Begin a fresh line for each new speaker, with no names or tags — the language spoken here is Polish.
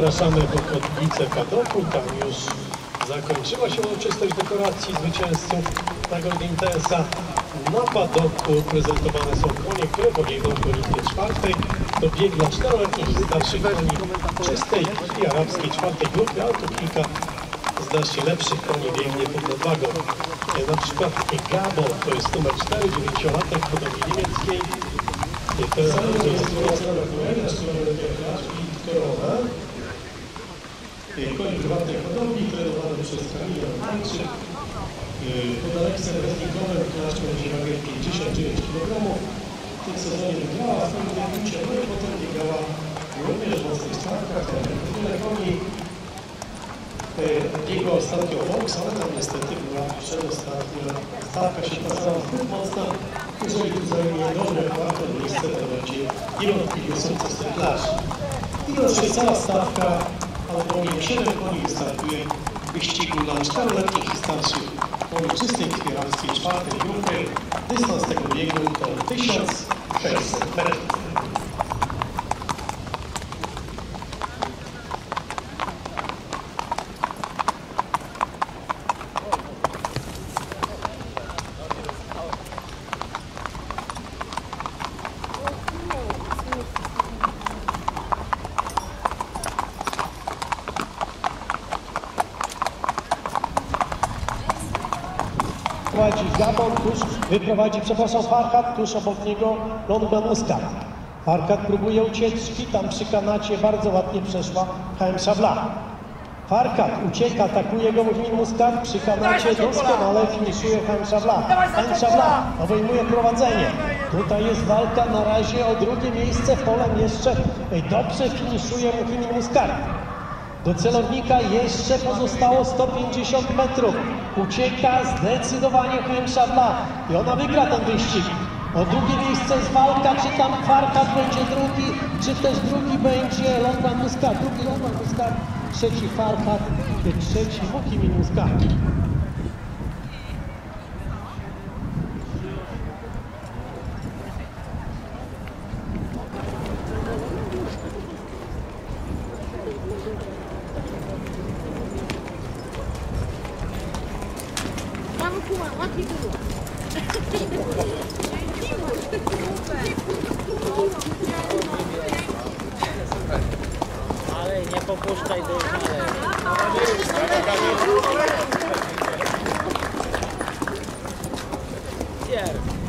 Zapraszamy w okolice padoku, tam już zakończyła się uroczystość dekoracji zwycięzców Nagody Intensa. Na padoku prezentowane są konie, które pobiegną w godzinie czwartej. To bieg dla czteroletnich i starszych koni czystej i arabskiej czwartej grupy, ale tu kilka znacznie lepszych koni biegnie pod nadwagą. E, Na przykład Gabo to jest numer 4, 9-latek w hodowli niemieckiej. E, To jest Koń prywatnej hodowli trenowany przez Kamila Tańczyk. Pod Aleksem Reznikowem klacz będzie wagę 59 kg. W tym sezonie wygrała w tym debiucie, no i potem biegała również w mocnych startach. Tyle koni jego ostatnio boks, ale tam niestety była przedostatnia stawka się pokazała zbyt mocna. Jeżeli tu zajmie dobre czwarte miejsce, to będzie niewątpliwie sukces tej klaszy. I to jest cała stawka, ale bowiem 7 koni startuje w wyścigu dla 4-letnich i starszych koni czystej krwierarskiej czwartej grupy. Dystans tego biegu to 1600 metrów.
Prowadzi Gabon, tuż wyprowadzi, przepraszam, Farhat, tuż obok niego London Muscat. Farhat próbuje ucieczki, tam przy kanacie bardzo ładnie przeszła HM Szabla. Farkat ucieka, atakuje go Muhmin Muscat, przy kanacie doskonale finiszuje HM Szabla. HM Szabla obejmuje prowadzenie. Tutaj jest walka na razie o drugie miejsce, polem jeszcze dobrze finiszuje Muhmin Muscat. Do celownika jeszcze pozostało 150 metrów. Ucieka zdecydowanie Hem Szabla i ona wygra ten wyścig. O drugie miejsce jest walka, czy tam Farkat będzie drugi, czy też drugi będzie London Muscat. Drugi London Muscat, trzeci Farkat, trzeci Mukimin Muscat.
Ale nie popuszczaj do Pierw.